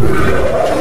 Yeah.